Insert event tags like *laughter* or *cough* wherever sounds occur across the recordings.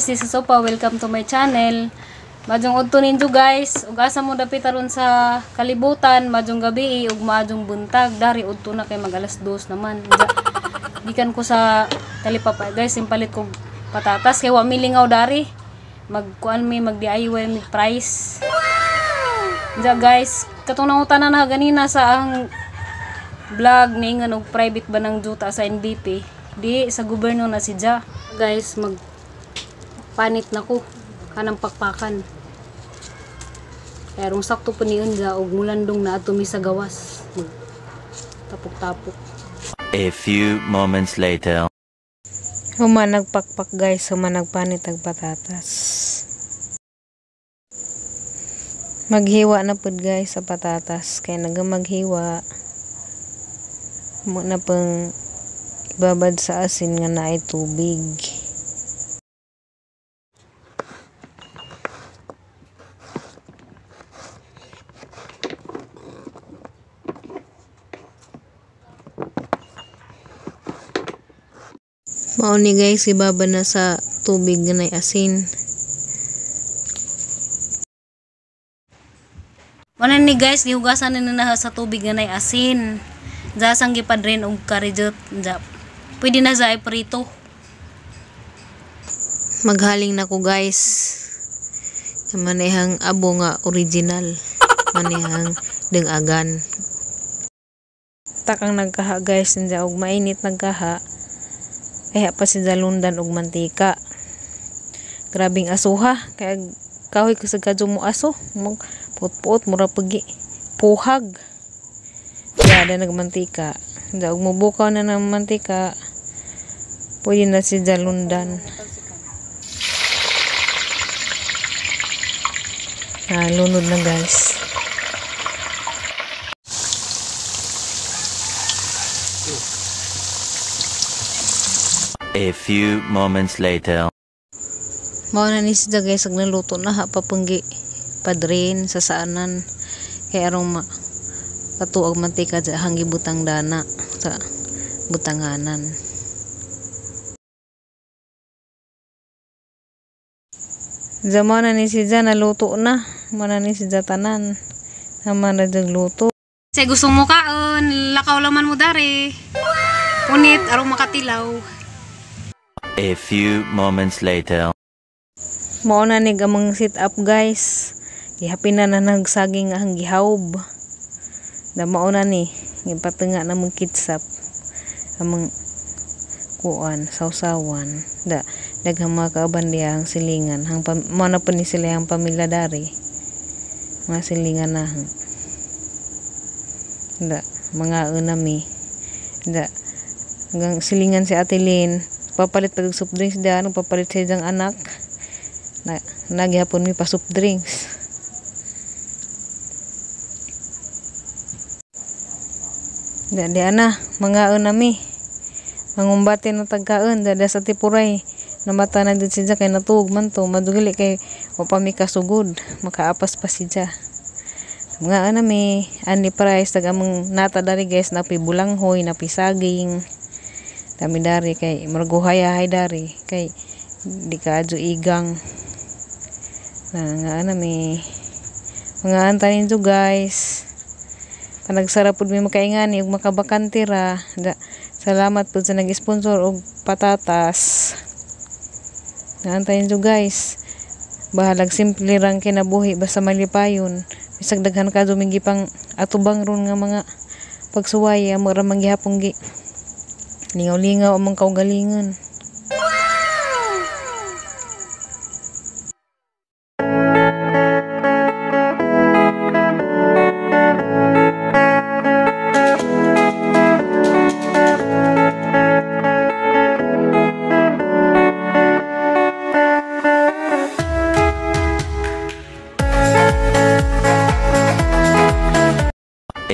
guys, this is Opa. Welcome to my channel. Majong udto ninyo guys. Ug asa mo dapit aron sa kalibutan, majong gabi ug majong buntag dari udto na kay mag alas 2 naman. Gikan ko sa talipapa guys, simpalit ko patatas kay wa milingaw dari. Magkuan mi mag DIY mi price. Diya guys, katong nangutan na ganina sa ang vlog ni nga og private ba ng juta sa NBP. Di sa gobyerno na si Ja. Guys, mag panit na ko kanang pakpakan kaya rong sakto pa niyon ja og mulandong na ato mi sa gawas tapok-tapok A few moments later. Human nagpakpak guys, human nagpanit ang patatas. Maghiwa na pud guys sa patatas kay naga maghiwa mo na pang ibabad sa asin nga naay tubig. Mao ni guys ibaba na sa tubig nay asin. Wala ni guys, gihugasan na na sa tubig nga nay asin. Jasang gipadrin og karijot. Pwede na sa prito. Maghaling na ko guys. Manehang abo nga original. Manehang dengagan. Takang nagkaha guys, nja og mainit nagkaha. Kaya pa si dalundan og mantika. Grabing asuha kaya kahoy ko sa kadyo mo aso. Mag put-put mura pagi puhag. Kaya na nagmantika. Nja og mubukaw na ng mantika. Pwede na si dalundan. Ah, lunod na guys. A few moments later. Mao na ni siya guys ag naluto na ha papunggi padrin sa saanan kay arong ma katuog mantika sa hanggi butang dana sa butanganan. Zaman na ni siya naluto na. Mana ni siya tanan. Naman na luto. Say gusto mo kaon, lakaw laman mo dari. Punit aron makatilaw. A few moments later. Mao na ni gamang sit up guys. Gihapin na na nagsaging ang gihawb. Da mao na ni gipatunga na mong kitsap. Amang kuan sausawan. Da daghang mga kauban diya ang silingan. Hang mao na po ni sila ang pamilya dari. Mga silingan na. Da mga unami. Da hanggang silingan si Ate Lynn. Papalit pag soft drinks diya. Nung papalit sa iyang anak na nagyapon mi pa soft drinks Dadi ana, mga unami. Mangumbati na tagkaon dada sa tipuray. Namata na dito siya kay natuog man to. Madugali kay o pa mi kasugod. Makaapas pa siya. Mga anami, ani price tagamang nata dari guys na bulanghoy na. Dami dari kay marguhay-hay dari kay di ka igang. Na nga ano may mga antanin to guys. Panagsarap pud may makaingani ug makabakante ra. Da, salamat pud sa nag-sponsor og patatas. Nga antanin to guys. Bahalag simple rang kinabuhi basta malipayon. Bisag daghan ka dumingi pang atubang ron nga mga pagsuway amo ra manggihapon gi lingaw-lingaw among kaugalingon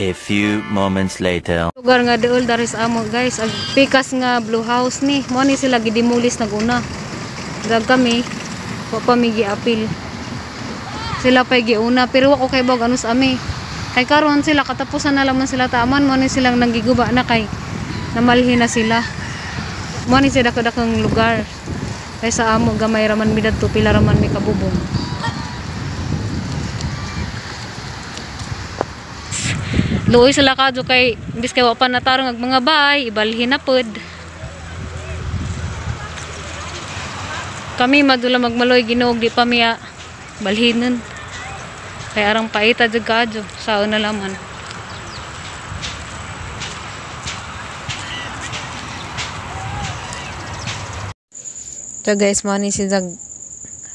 A few moments later. Lugar nga dool dari sa amo guys, ag pikas nga blue house ni. Mo ni sila gidimulis na guna. dag kami wa pa mi giapil sila pa giuna pero wa ko kay bog anus ami. Kay karon sila katapusan na lamang sila taman mo ni silang nanggiguba na kay namalhin na sila. Mo ni sila kadakang lugar. Kay sa amo gamay raman mi dadto pila raman mi kabubong Luoy sila kadto kay imbis kay wa pa natarong ang mga bay ibalhin na pod kami madula magmaloy ginuog di pa miya balhinon kay arang paita jud kadyo sao na laman So guys, mo ni si Zag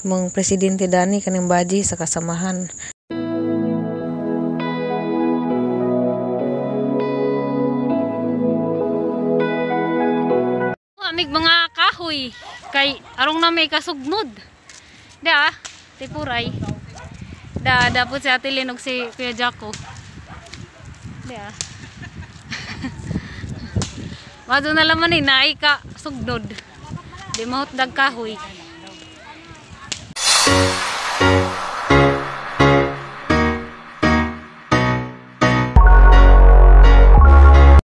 mong presidente Dani kaning baji sa kasamahan. Mga kahoy. Kay arong na may kasugnod. Da tipuray da dapot si Ate Lynn ug si Kuya Jacko da. *laughs* Mado na laman ni naay ka sugnod. Di mahot dag kahoy